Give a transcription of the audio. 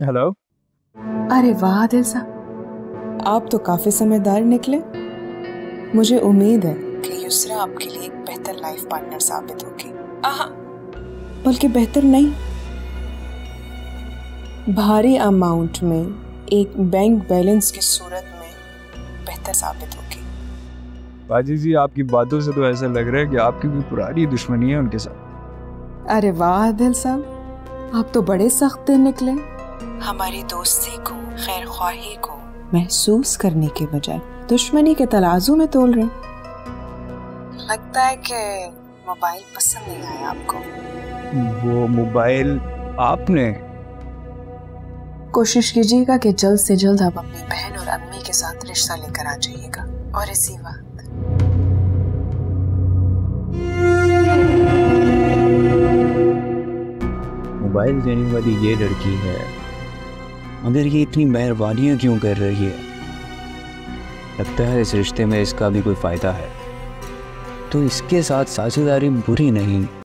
Hello अरे वाह दिल साहब आप तो काफ़ी समझदार निकले। मुझे उम्मीद है कि युसरा आपके लिए एक बेहतर लाइफ पार्टनर साबित होगी। बल्कि बेहतर नहीं। भारी अमाउंट में एक बैंक बैलेंस की सूरत में बेहतर साबित होगी। बाजी जी आपकी बातों से तो ऐसा लग रहा है कि आपकी कोई पुरानी दुश्मनी है उनके साथ। अरे वाह दिल साहब आप तो बड़े सख्त निकले। हमारी दोस्ती को खैर ख्वाही को। महसूस करने के बजाय दुश्मनी के तलाजू में तोल रहे लगता है कि मोबाइल पसंद नहीं आया आपको। वो मोबाइल आपने? कोशिश कीजिएगा कि जल्द से जल्द आप अपनी बहन और अम्मी के साथ रिश्ता लेकर आ जाइएगा और इसी वक्त। मोबाइल देने वाली ये लड़की है मगर ये इतनी मेहरबानियाँ क्यों कर रही है? लगता है इस रिश्ते में इसका भी कोई फ़ायदा है। तो इसके साथ साझेदारी बुरी नहीं।